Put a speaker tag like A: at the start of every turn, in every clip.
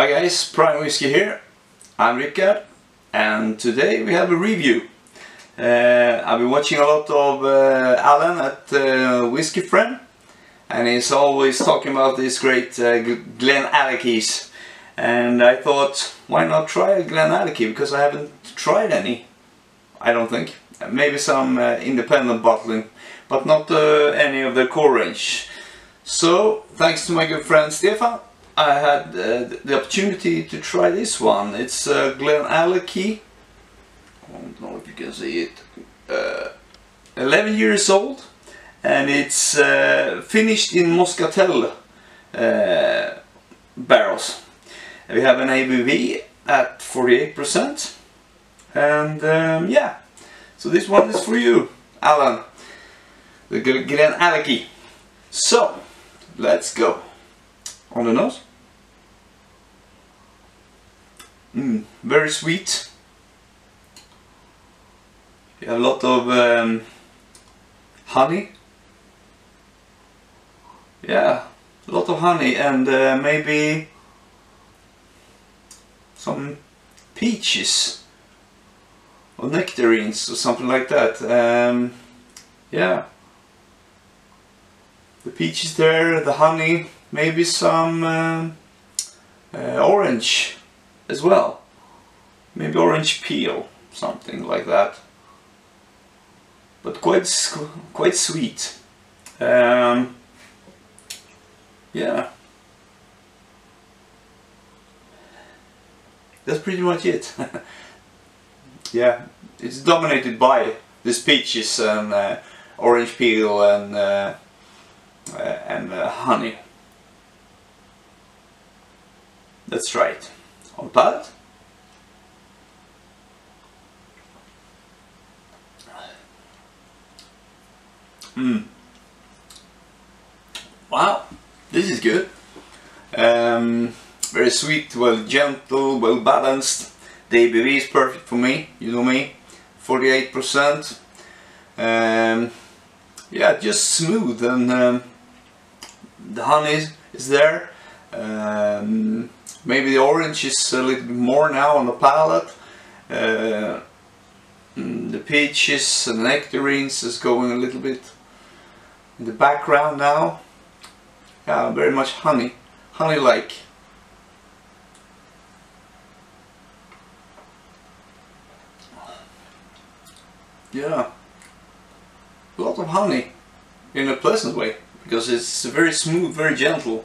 A: Hi guys, Prime Whisky here. I'm Rickard and today we have a review. Uh, I've been watching a lot of uh, Alan at uh, Whisky Friend and he's always talking about these great uh, GlenAllachie's and I thought why not try a Glen GlenAllachie because I haven't tried any I don't think. Maybe some uh, independent bottling but not uh, any of the core range. So thanks to my good friend Stefan I had uh, the opportunity to try this one. It's uh, GlenAllachie. I don't know if you can see it. Uh, 11 years old and it's uh, finished in Moscatel uh, barrels. We have an ABV at 48% and um, yeah, so this one is for you, Alan, the GlenAllachie. So, let's go. On the nose. Mm, very sweet. A lot of um, honey. Yeah, a lot of honey and uh, maybe some peaches or nectarines or something like that. Um, yeah, the peaches there, the honey, maybe some um, uh, orange as well. Maybe orange peel, something like that. But quite quite sweet. Um, yeah. That's pretty much it. yeah, it's dominated by these peaches and uh, orange peel and uh, uh, and uh, honey. Let's try on. Mm. Wow, this is good. Um, very sweet, well gentle, well balanced. The ABV is perfect for me, you know me. 48%. Um, yeah, just smooth and um, the honey is there. Um, maybe the orange is a little bit more now on the palate. Uh, mm, the peaches and nectarines is going a little bit in the background now. Yeah, very much honey, honey-like. Yeah, a lot of honey in a pleasant way because it's very smooth, very gentle.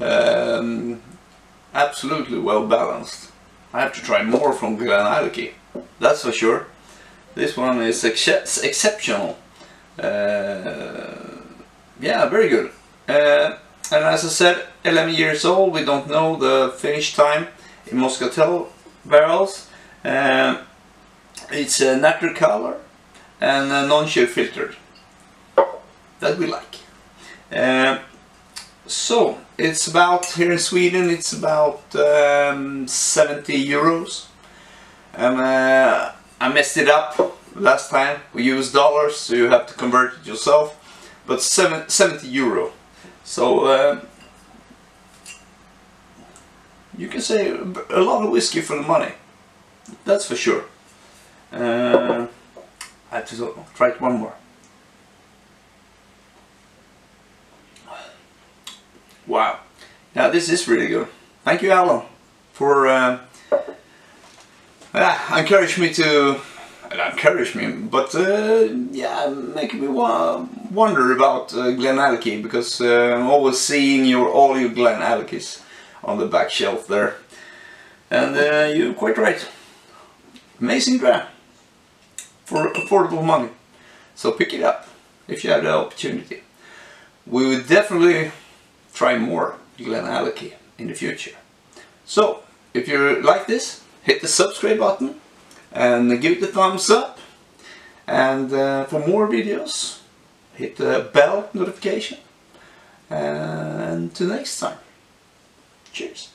A: Um, absolutely well balanced. I have to try more from GlenAllachie, that's for sure. This one is ex exceptional. Uh, yeah, very good. Uh, and as I said, 11 years old, we don't know the finish time in Moscatel barrels. Uh, it's a natural color and non-chill filtered. That we like. So, it's about, here in Sweden, it's about um, 70 euros. And uh, I messed it up last time. We used dollars, so you have to convert it yourself. But seven, 70 euro. So, uh, you can say a lot of whiskey for the money. That's for sure. Uh, I have to try it one more. Wow. Now this is really good. Thank you Alan for uh, uh, encourage me to encourage me but uh, yeah making me wa wonder about uh, GlenAllachie because uh, I'm always seeing your all your Glen GlenAllachie's on the back shelf there and uh, you're quite right amazing dram for affordable money so pick it up if you have the opportunity we would definitely try more Glen GlenAllachie in the future. So, if you like this, hit the subscribe button and give it a thumbs up. And uh, for more videos, hit the bell notification. And until next time, cheers.